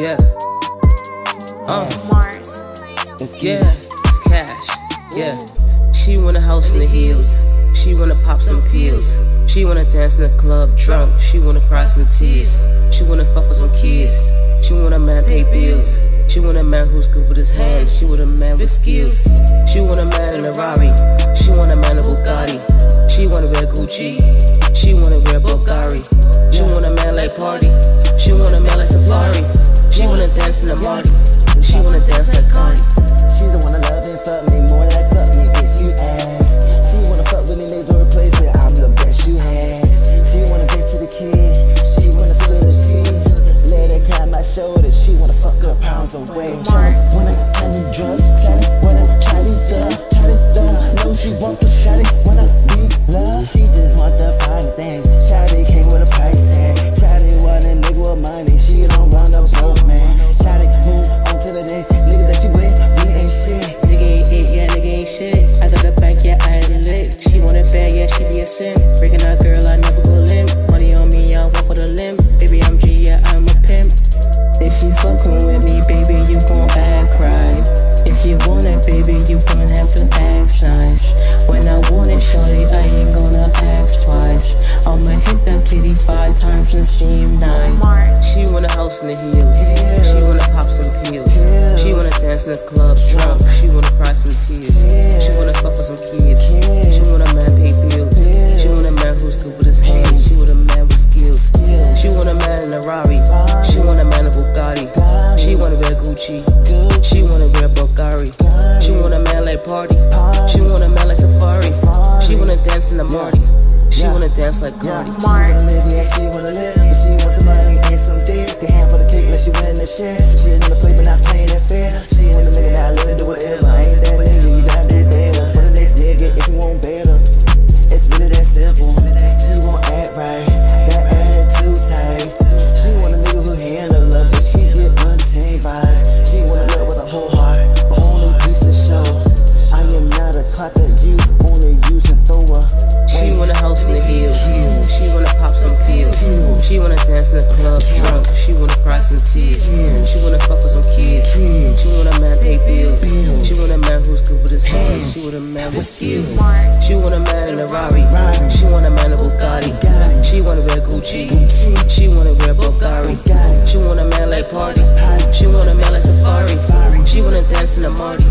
Yeah. Uh. Mars. Yeah, it's cash. Yeah. She want a house in the hills. She wanna pop some pills. She wanna dance in the club drunk. She wanna cry some tears. She wanna fuck with some kids. She want a man pay bills. She want a man who's good with his hands. She want a man with skills. She want a man in a Rari. She want a man in a Bugatti. She wanna wear Gucci. She wanna wear Bulgari. She want a man like party. She want a man like Safari. She wanna dance in the Marty. She wanna dance like Cardi. She the one to love and fuck me, more like bad, yeah, she be a sim. Freaking out, girl, I never go limp. Money on me, I walk with a limp. Baby, I'm G, yeah, I'm a pimp. If you fucking with me, baby, you gon' act right. If you want it, baby, you gon' have to act nice. When I want it, shorty, I ain't gonna ask twice. I'ma hit that kitty five times and seem nice. Mars. She want a house in the hills. Dance like Cardi. She wanna live, yeah, she wanna live. But she wants some money and some dick. Can hand for the cake, let she win the shit. She in the play, but not playing it fair. She in the nigga, now let her do whatever. I ain't that nigga, you got that better. For the next nigga, if you want better. It's really that simple. Wanna in the club drunk. She wanna cry some tears. She wanna fuck with some kids. She want a man pay bills. She want a man who's good with his hands. She want a man with skills. She want a man in a Rari. She want a man in a Bugatti. She wanna wear Gucci. She wanna wear Bulgari. She want a man like Party. She want a man like Safari. She wanna dance in the Marty.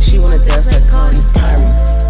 She wanna dance like Cardi.